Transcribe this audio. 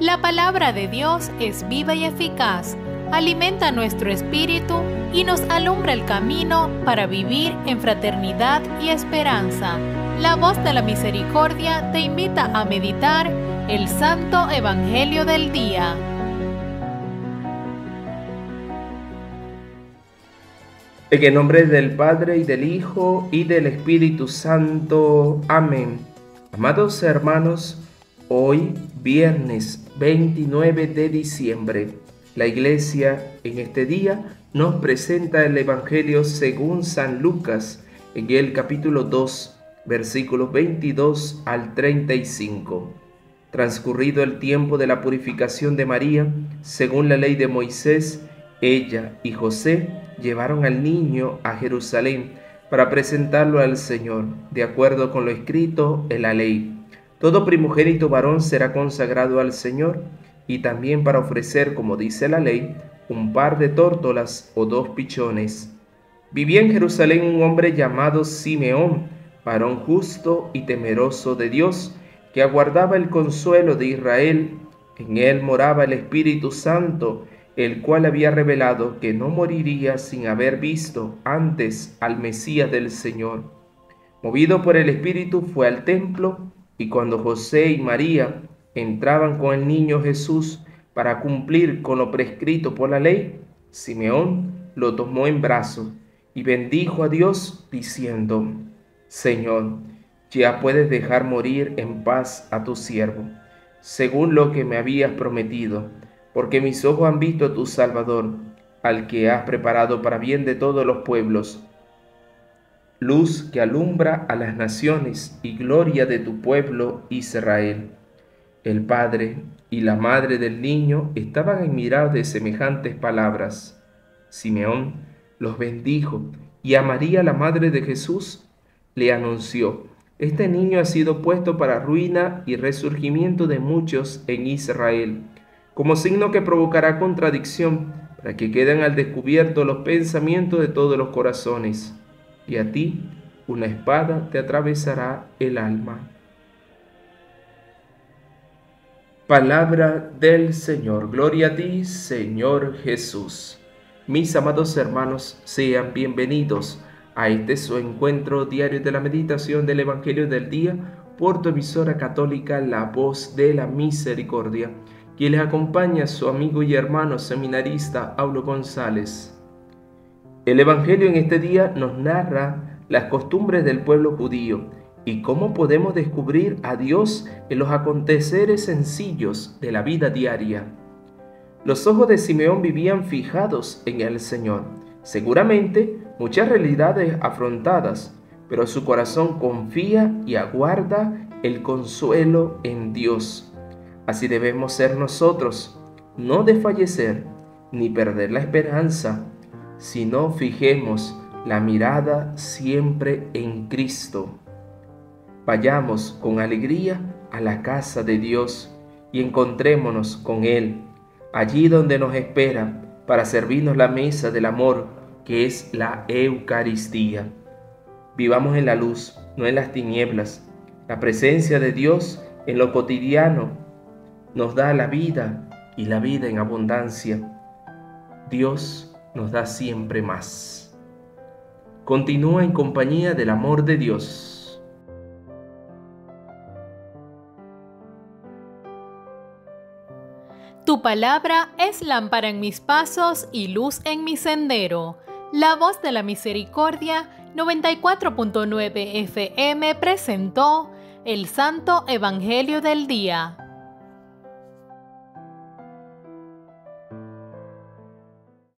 La palabra de Dios es viva y eficaz, alimenta nuestro espíritu y nos alumbra el camino para vivir en fraternidad y esperanza. La voz de la misericordia te invita a meditar el Santo Evangelio del Día. En el nombre del Padre y del Hijo y del Espíritu Santo. Amén. Amados hermanos, hoy viernes 29 de diciembre, la iglesia en este día nos presenta el Evangelio según San Lucas en el capítulo 2, versículos 22 al 35. Transcurrido el tiempo de la purificación de María, según la ley de Moisés, ella y José llevaron al niño a Jerusalén para presentarlo al Señor, de acuerdo con lo escrito en la ley. Todo primogénito varón será consagrado al Señor y también para ofrecer, como dice la ley, un par de tórtolas o dos pichones. Vivía en Jerusalén un hombre llamado Simeón, varón justo y temeroso de Dios, que aguardaba el consuelo de Israel. En él moraba el Espíritu Santo, el cual había revelado que no moriría sin haber visto antes al Mesías del Señor. Movido por el Espíritu fue al templo y cuando José y María entraban con el niño Jesús para cumplir con lo prescrito por la ley, Simeón lo tomó en brazos y bendijo a Dios diciendo, Señor, ya puedes dejar morir en paz a tu siervo, según lo que me habías prometido porque mis ojos han visto a tu Salvador, al que has preparado para bien de todos los pueblos, luz que alumbra a las naciones y gloria de tu pueblo Israel. El padre y la madre del niño estaban admirados de semejantes palabras. Simeón los bendijo y a María, la madre de Jesús, le anunció, este niño ha sido puesto para ruina y resurgimiento de muchos en Israel como signo que provocará contradicción, para que queden al descubierto los pensamientos de todos los corazones, y a ti una espada te atravesará el alma. Palabra del Señor. Gloria a ti, Señor Jesús. Mis amados hermanos, sean bienvenidos a este su encuentro diario de la meditación del Evangelio del día por tu emisora católica La Voz de la Misericordia quien les acompaña su amigo y hermano seminarista Aulo González. El Evangelio en este día nos narra las costumbres del pueblo judío y cómo podemos descubrir a Dios en los aconteceres sencillos de la vida diaria. Los ojos de Simeón vivían fijados en el Señor, seguramente muchas realidades afrontadas, pero su corazón confía y aguarda el consuelo en Dios Así debemos ser nosotros, no desfallecer ni perder la esperanza, sino fijemos la mirada siempre en Cristo. Vayamos con alegría a la casa de Dios y encontrémonos con Él, allí donde nos espera para servirnos la mesa del amor que es la Eucaristía. Vivamos en la luz, no en las tinieblas. La presencia de Dios en lo cotidiano nos da la vida y la vida en abundancia. Dios nos da siempre más. Continúa en compañía del amor de Dios. Tu palabra es lámpara en mis pasos y luz en mi sendero. La voz de la misericordia 94.9 FM presentó el Santo Evangelio del Día.